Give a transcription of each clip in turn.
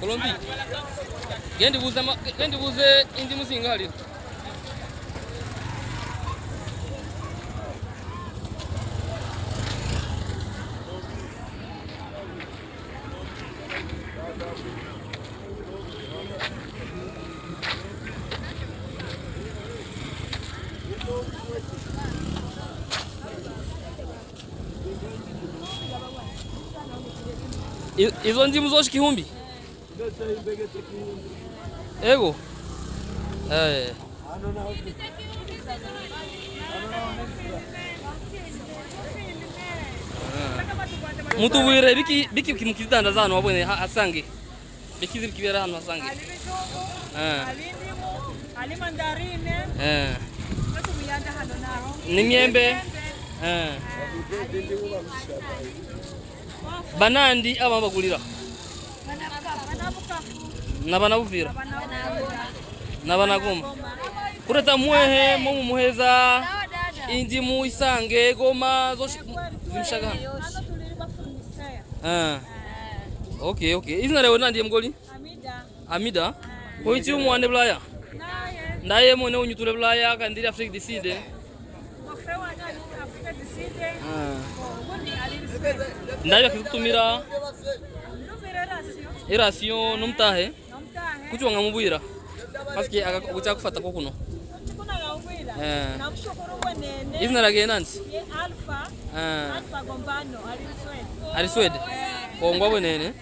Colombi. Quem de você quem de você indo E, onde vimos hoje que rumbi? Ihumbi? Ego. Eh. mutubwire biki biki mukizidandaza zano wabone asange. hasange biki ziri kibera hano hasange Ali mandarine, eh batu muyanda hano naho. eh banandi aba bagulira banabuvira na banabugura, kureta muhehe mu muheza indi mu isange goma zoshi zimshaga hano eh. Okay okay. Izina lewe nandiye mgoli? Amida, amida koichi umwane bulaya ndaye mone unyutule bulaya kandiri afrique Kusini, eh. Ndaye Ndumire rasio, sio nomutahe kuti wangamubwira paske kuchakufata ko kuno. Eh. Izina lake nansi ari eh. Ali swede. Kongwa bwenene.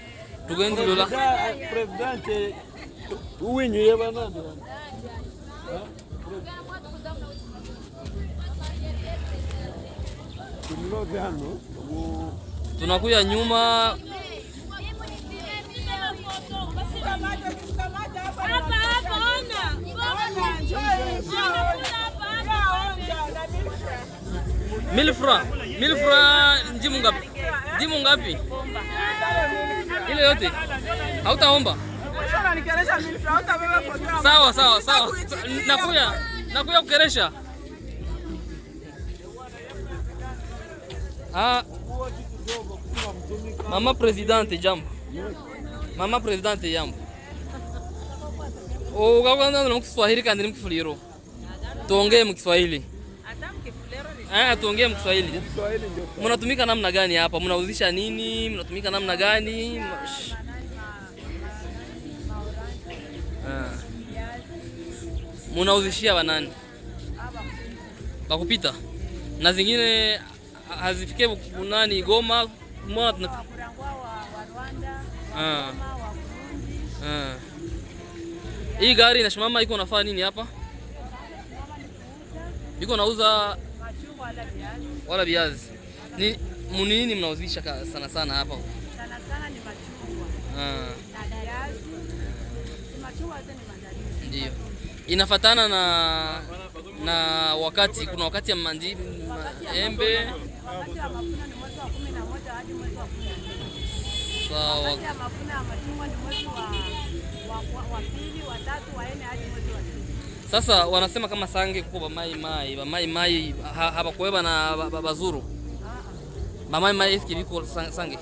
Ubu tunakuya nyuma Hapa hapa ona. mil franc mil franc ndimu ngapi ndimu ngapi ile yote? Hautaomba? Sawa sawa sawa. nakuya nakuya kukeresha. Ah mama presidente jambo. Mama presidente jambo ukakwanza mu Kiswahili kandi ni mu Kifuliro tuongee mu Kiswahili eh tuongee Mkiswahili. Kiswahili Kiswahili ndio mnatumika namna gani hapa mnauzisha nini mnatumika namna gani. Ah. munauzishia wanani bakupita na zingine ha- hazifike buku- nani Goma mbona tunafika? ah. Ah. Hii gari inasimama iko nafaa nini hapa? Iko nauza wala viazi. Ni munini mnauzisha sana sana hapa? Sana sana ni machungwa Ah, na viazi. Machungwa yote ni mandarini. ndio. Inafatana na na wakati, kuna wakati ya mandi embe Wakati wa mavuno ni mwezi wa kumi na moja hadi mwezi wa kumi na mbili. sawa. Wakati ya mavuno ya machungwa ni mwezi wa wa, pili, wa tatu, wa nne hadi mwezi wa sita. Sasa wanasema kama sange kuko bamai mai bamai mai ha- habakweba na bazuru ba- bazuru. Bamai mai eski biko sang- sange